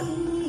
你